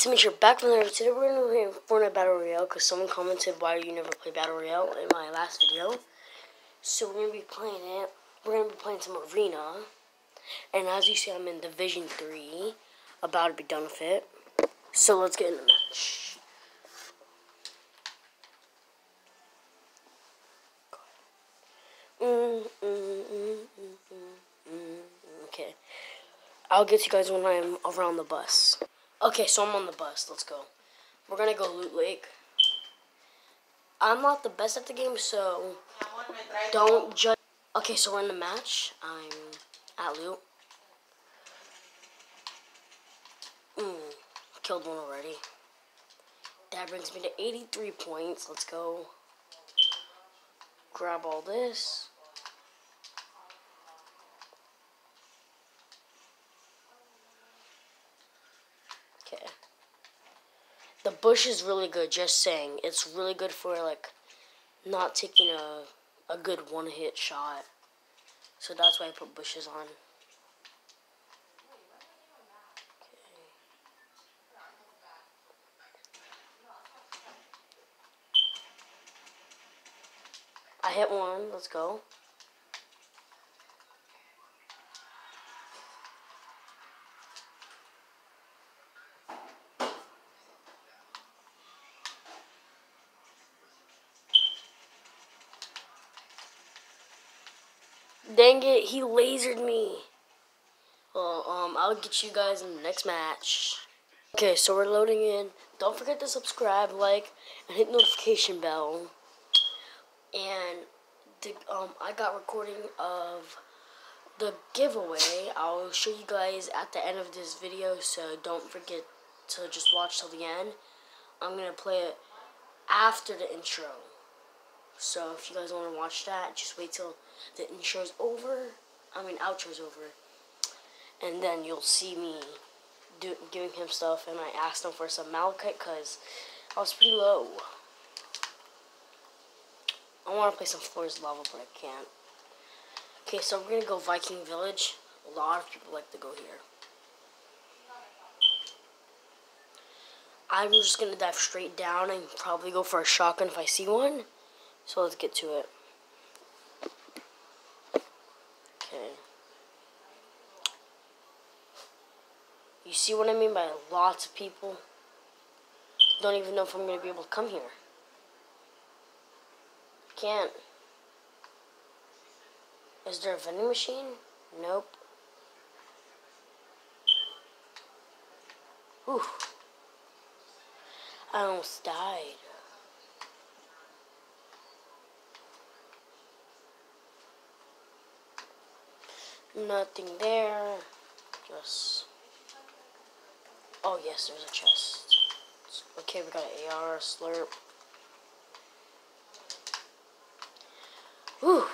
guys, Dimitri back from there. Today we're going to play Fortnite Battle Royale because someone commented why you never play Battle Royale in my last video. So we're going to be playing it. We're going to be playing some Arena. And as you see, I'm in Division 3. About to be done with it. So let's get in the match. Mm, mm, mm, okay. I'll get you guys when I'm around the bus. Okay, so I'm on the bus. Let's go. We're gonna go Loot Lake. I'm not the best at the game, so don't judge. Okay, so we're in the match. I'm at Loot. Mm, killed one already. That brings me to 83 points. Let's go. Grab all this. Okay. The bush is really good, just saying. It's really good for, like, not taking a, a good one-hit shot. So that's why I put bushes on. I hit one. Let's go. Dang it, he lasered me. Well, um, I'll get you guys in the next match. Okay, so we're loading in. Don't forget to subscribe, like, and hit notification bell. And the, um, I got recording of the giveaway. I'll show you guys at the end of this video, so don't forget to just watch till the end. I'm gonna play it after the intro. So if you guys want to watch that, just wait till the intro's over. I mean, outro's over. And then you'll see me do, giving him stuff. And I asked him for some malachite because I was pretty low. I want to play some floors lava, but I can't. Okay, so we're going to go Viking Village. A lot of people like to go here. I'm just going to dive straight down and probably go for a shotgun if I see one. So let's get to it. Okay. You see what I mean by lots of people? Don't even know if I'm going to be able to come here. Can't. Is there a vending machine? Nope. Whew. I almost died. Nothing there. Just. Oh, yes, there's a chest. Okay, we got an AR, slurp. Whew.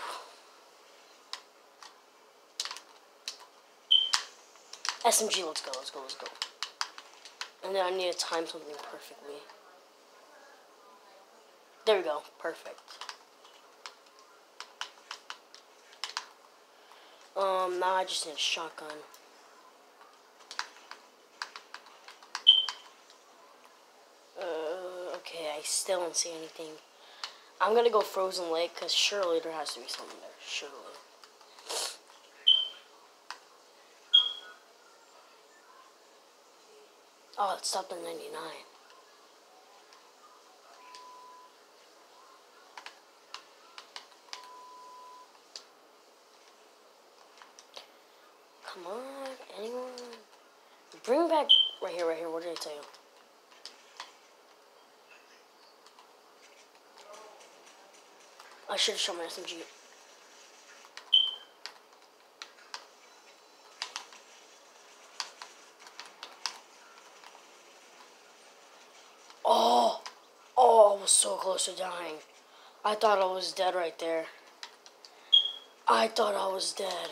SMG, let's go, let's go, let's go. And then I need to time something perfectly. There we go, perfect. Um, now I just need a shotgun. Uh, okay, I still don't see anything. I'm gonna go Frozen Lake, because surely there has to be something there. Surely. Oh, it stopped at 99. Come on, anyone? Bring back right here, right here. What did I tell you? I should have shown my SMG. Oh, oh, I was so close to dying. I thought I was dead right there. I thought I was dead.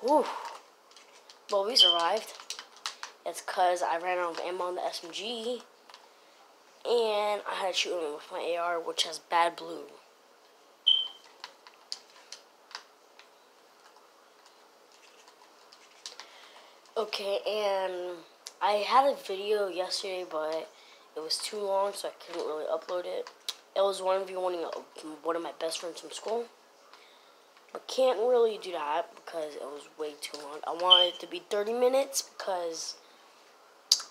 Whew. Well, we survived. It's because I ran out of ammo on the SMG. And I had to shoot him with my AR, which has bad bloom. Okay, and I had a video yesterday, but it was too long, so I couldn't really upload it. It was one v one one of my best friends from school. But can't really do that because it was way too long. I wanted it to be 30 minutes because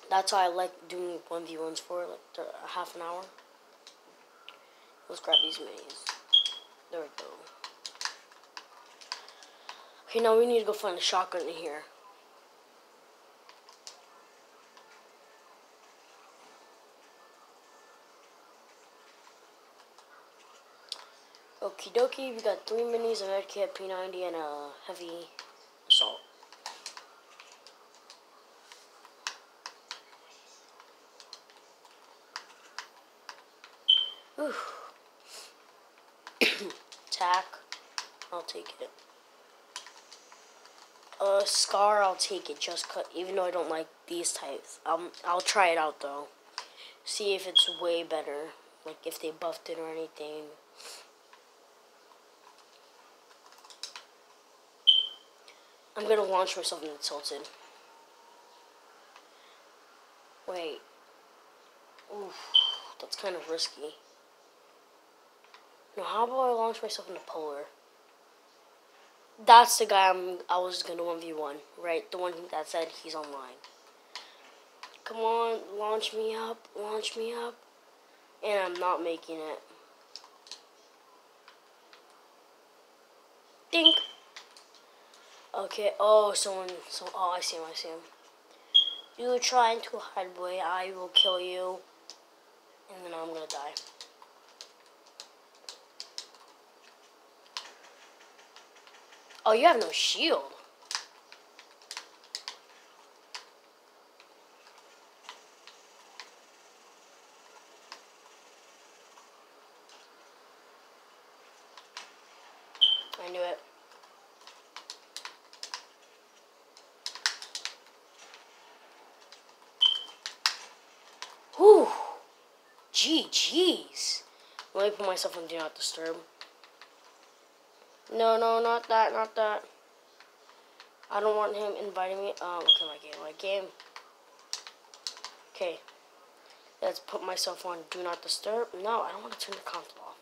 that's why I like doing 1v1s for, like a half an hour. Let's grab these minis. There we go. Okay, now we need to go find a shotgun in here. Okie dokie, we got three minis, a red medkit, P90, and a heavy assault. Ooh. Tack, I'll take it. Uh, Scar, I'll take it, just cut, even though I don't like these types. Um, I'll try it out, though. See if it's way better, like if they buffed it or anything. I'm gonna launch myself into Tilted. Wait. Oof, that's kind of risky. Now, how about I launch myself into Polar? That's the guy I'm, I was gonna 1v1, right? The one that said he's online. Come on, launch me up, launch me up. And I'm not making it. Dink. Okay, oh, someone, so, oh, I see him, I see him. You're trying to hide, boy, I will kill you. And then I'm gonna die. Oh, you have no shield. I knew it. Whew. GG's. Let me put myself on Do Not Disturb. No, no, not that, not that. I don't want him inviting me. Um, okay, my game, my game. Okay. Let's put myself on Do Not Disturb. No, I don't want to turn the console off.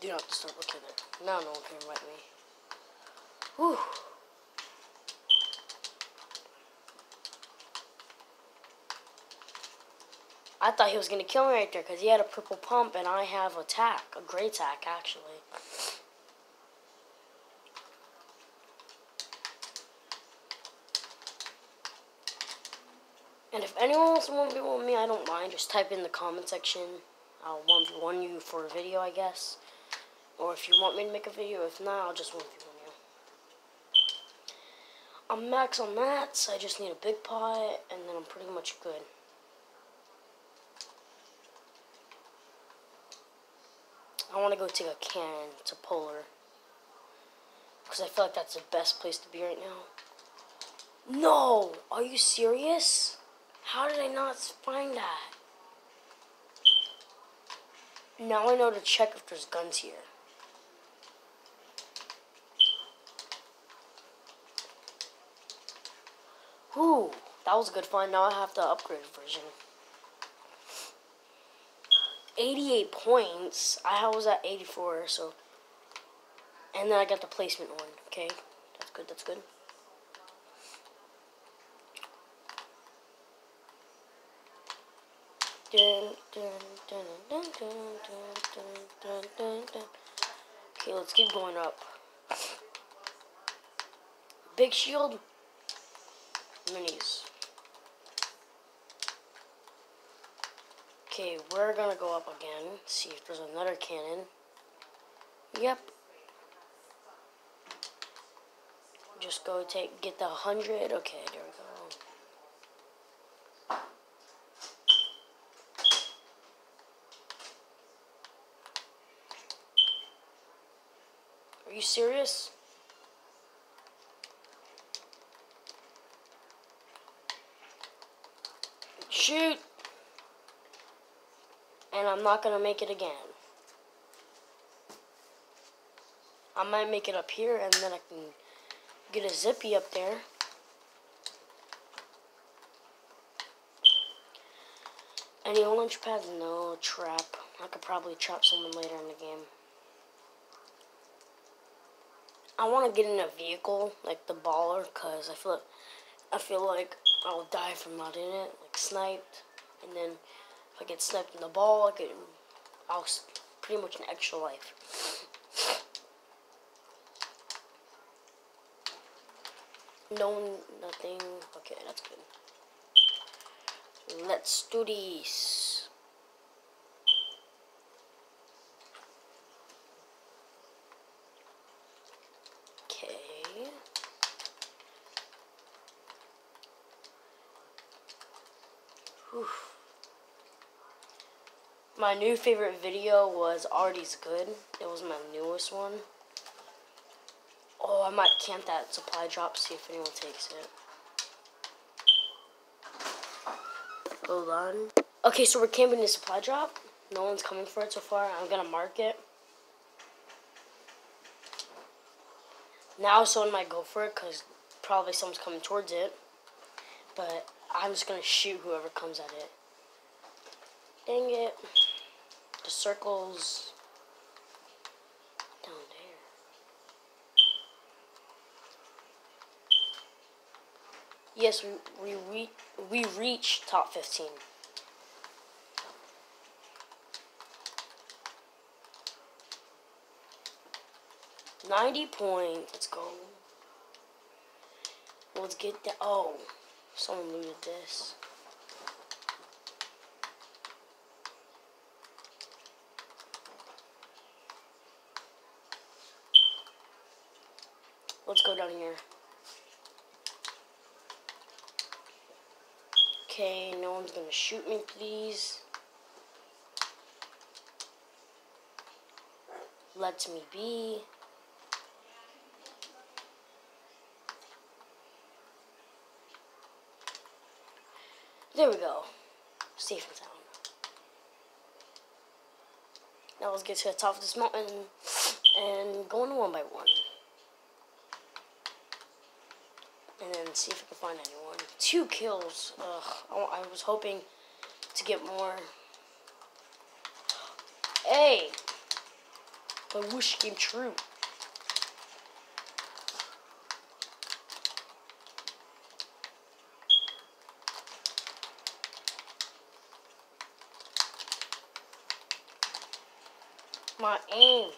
Do Not Disturb, okay there. Now no one can invite me. Whew. I thought he was going to kill me right there because he had a purple pump and I have attack, a gray attack actually. And if anyone wants to 1v1 me, I don't mind. Just type in the comment section. I'll 1v1 you for a video, I guess. Or if you want me to make a video, if not, I'll just 1v1 you. I'm max on mats. I just need a big pot, and then I'm pretty much good. I want to go take a cannon to Polar. Because I feel like that's the best place to be right now. No! Are you serious? How did I not find that? Now I know to check if there's guns here. Whew, that was a good find. Now I have the upgraded version. 88 points. I was at 84, so. And then I got the placement one. Okay, that's good, that's good. Okay, let's keep going up. Big shield. Minis. Okay, we're gonna go up again, see if there's another cannon. Yep. Just go take, get the 100. Okay, there we go. Are you serious? Shoot! And I'm not going to make it again. I might make it up here, and then I can Get a zippy up there. Any launch pads? No. Trap. I could probably trap someone later in the game. I want to get in a vehicle, like the baller, because I feel, I feel like I'll die I'm not in it, like sniped. And then if I get sniped in the ball, I get, I'll pretty much an extra life. No, nothing. Okay, that's good. Let's do this. Okay. My new favorite video was Artie's Good. It was my newest one. Oh, I might camp that supply drop, see if anyone takes it. Hold on. Okay, so we're camping the supply drop. No one's coming for it so far. I'm gonna mark it. Now someone might go for it because probably someone's coming towards it. But I'm just gonna shoot whoever comes at it. Dang it. The circles down there. Yes, we we we, reached top 15. Ninety points. Let's go. Let's get that. Oh, someone looted this. Go down here. Okay, no one's gonna shoot me, please. Let me be. There we go. Safe and sound. Now let's get to the top of this mountain and go in one by one. Then see if I can find anyone. Two kills. Ugh, I, I was hoping to get more. Hey! My wish came true. My aim.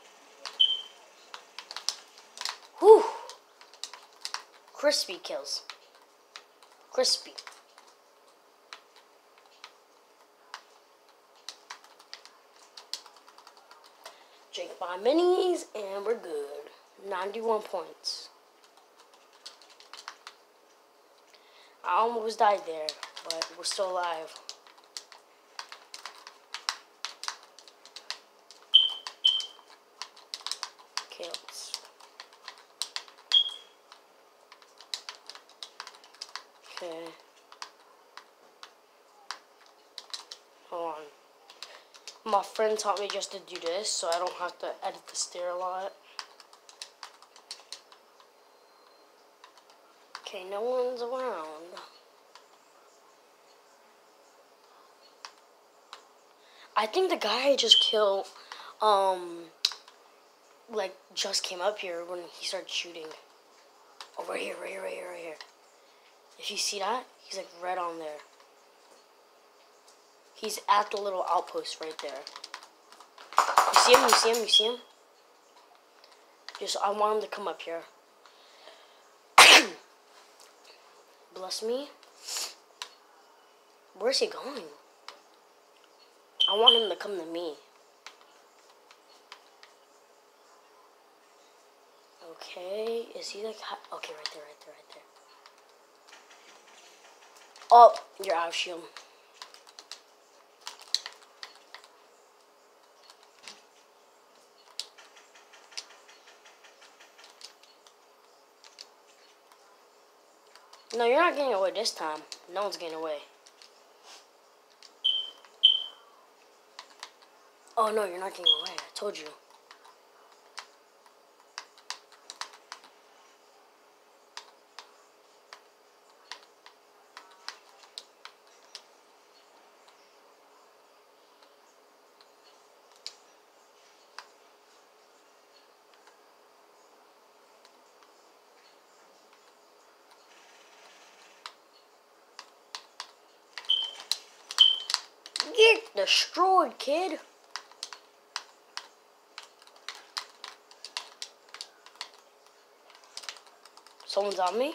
Whew. Crispy kills. Crispy. Drink my minis and we're good. 91 points. I almost died there, but we're still alive. Okay, let's Okay. Hold on. My friend taught me just to do this, so I don't have to edit the stair a lot. Okay, no one's around. I think the guy I just killed, um, like, just came up here when he started shooting. Right here, right here, right here, right here. If you see that, he's like right on there. He's at the little outpost right there. You see him? You see him? You see him? Just, I want him to come up here. Bless me. Where's he going? I want him to come to me. Okay, is he like, okay, right there, right there, right there. Oh, you're out of shield. No, you're not getting away this time. No one's getting away. Oh, no, you're not getting away. I told you. Destroyed, kid. Someone's on me.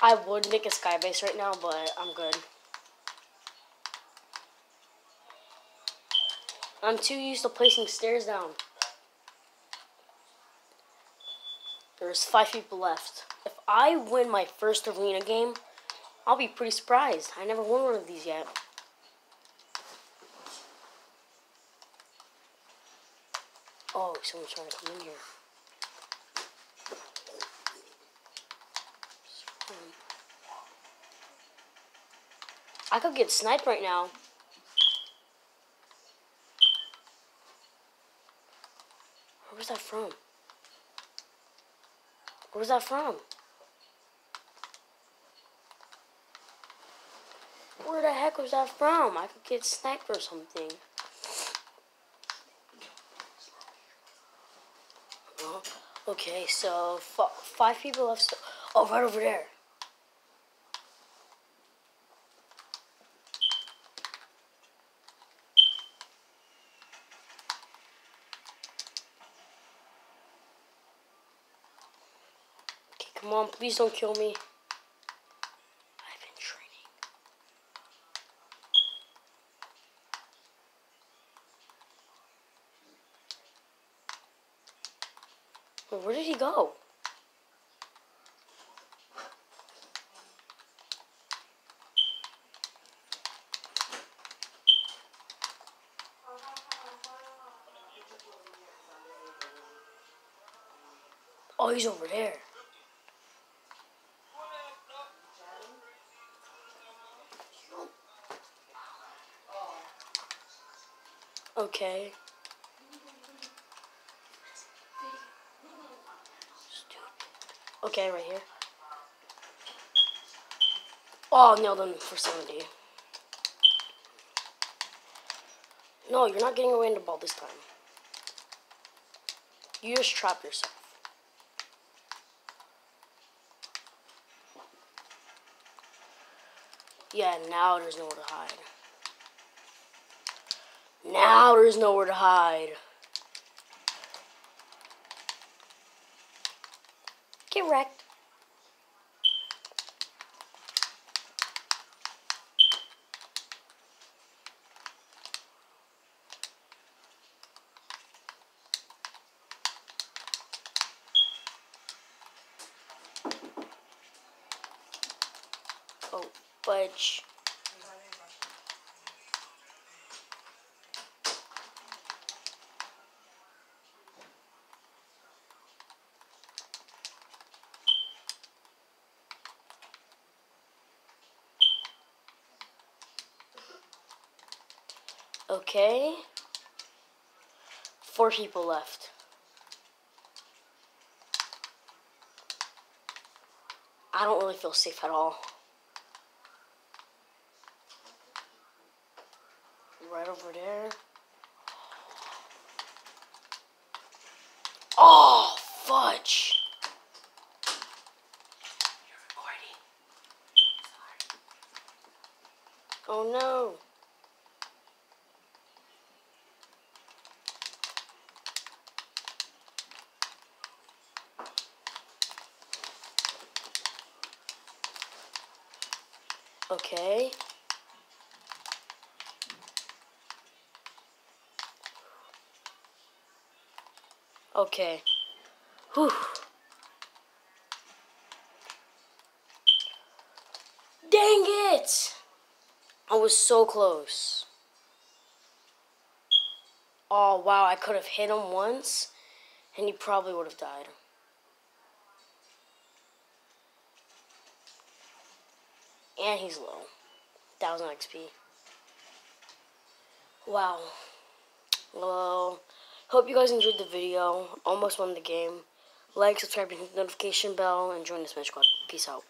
I would make a sky base right now, but I'm good. I'm too used to placing stairs down. There's five people left. If I win my first arena game, I'll be pretty surprised. I never won one of these yet. Oh, someone's trying to come in here. I could get sniped right now. Where was that from? Was that from? Where the heck was that from? I could get sniped or something. Okay, so five people left. Oh, right over there. On, please don't kill me. I've been training. where did he go? Oh, he's over there. Okay. Okay, right here. Oh, nailed him for 70. No, you're not getting away in the ball this time. You just trap yourself. Yeah, now there's nowhere to hide. Now there's nowhere to hide. Get wrecked. Oh, fudge. Okay. Four people left. I don't really feel safe at all. Right over there. Oh, fudge. Oh no. Okay. Okay. Whew. Dang it! I was so close. Oh, wow, I could have hit him once, and he probably would have died. And he's low. 1000 XP. Wow. Well, hope you guys enjoyed the video. Almost won the game. Like, subscribe, hit the notification bell, and join the Smash Squad. Peace out.